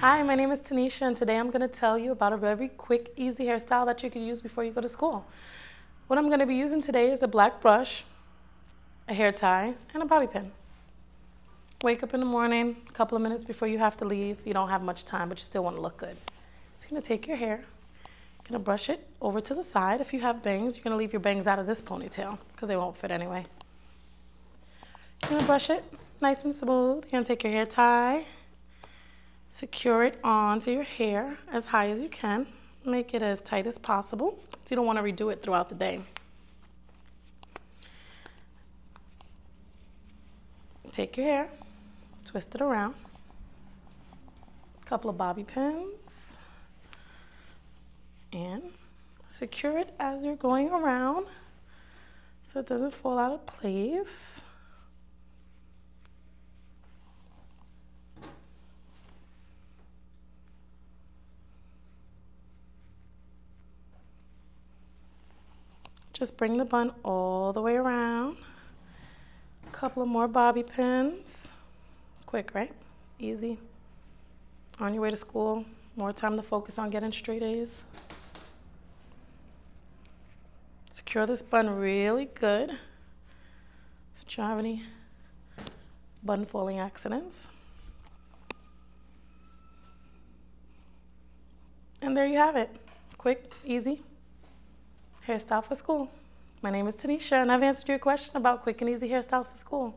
Hi, my name is Tenisha, and today I'm going to tell you about a very quick, easy hairstyle that you can use before you go to school. What I'm going to be using today is a black brush, a hair tie, and a bobby pin. Wake up in the morning, a couple of minutes before you have to leave. You don't have much time, but you still want to look good. So you're going to take your hair, you're going to brush it over to the side. If you have bangs, you're going to leave your bangs out of this ponytail because they won't fit anyway. You're going to brush it nice and smooth. You're going to take your hair tie, secure it onto your hair as high as you can. Make it as tight as possible so you don't want to redo it throughout the day. Take your hair, twist it around, a couple of bobby pins, and secure it as you're going around so it doesn't fall out of place. Just bring the bun all the way around. A couple of more bobby pins. Quick, right? Easy. On your way to school, more time to focus on getting straight A's. Secure this bun really good so you don't have any bun falling accidents. And there you have it. Quick, easy, hairstyle for school. My name is Tenisha, and I've answered your question about quick and easy hairstyles for school.